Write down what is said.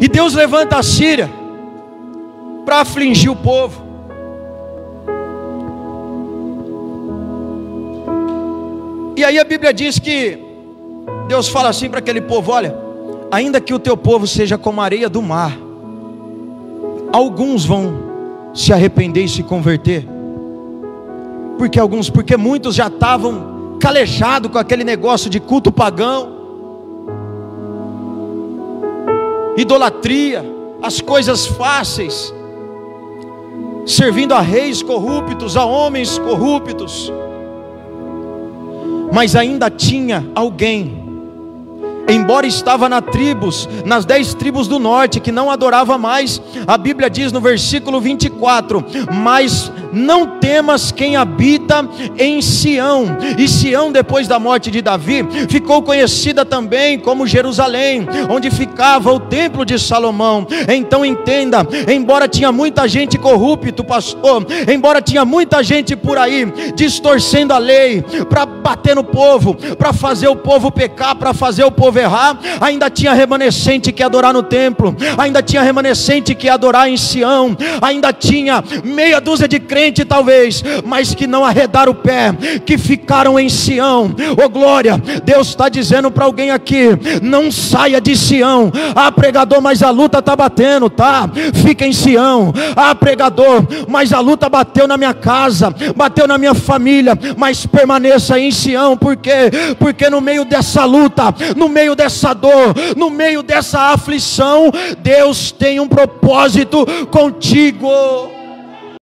E Deus levanta a Síria para afligir o povo. E aí a Bíblia diz que Deus fala assim para aquele povo: olha, ainda que o teu povo seja como a areia do mar, alguns vão se arrepender e se converter. Porque alguns, porque muitos já estavam calejados com aquele negócio de culto pagão, idolatria, as coisas fáceis, servindo a reis corruptos, a homens corruptos. Mas ainda tinha alguém embora estava nas tribos, nas dez tribos do norte, que não adorava mais, a Bíblia diz no versículo 24: Mas não temas quem habita em Sião, e Sião, depois da morte de Davi, ficou conhecida também como Jerusalém, onde ficava o templo de Salomão. Então entenda, embora tinha muita gente corrupto, pastor, embora tinha muita gente por aí distorcendo a lei para bater no povo, para fazer o povo pecar, para fazer o povo errar, ainda tinha remanescente que adorar no templo, ainda tinha remanescente que adorar em Sião, ainda tinha meia dúzia de crente talvez, mas que não arredaram o pé, que ficaram em Sião. Oh glória, Deus está dizendo para alguém aqui: não saia de Sião. Ah, pregador, mas a luta está batendo, tá? Fica em Sião. Ah, pregador, mas a luta bateu na minha casa, bateu na minha família, mas permaneça em Sião, porque porque no meio dessa luta, no meio meio dessa dor, no meio dessa aflição, Deus tem um propósito contigo.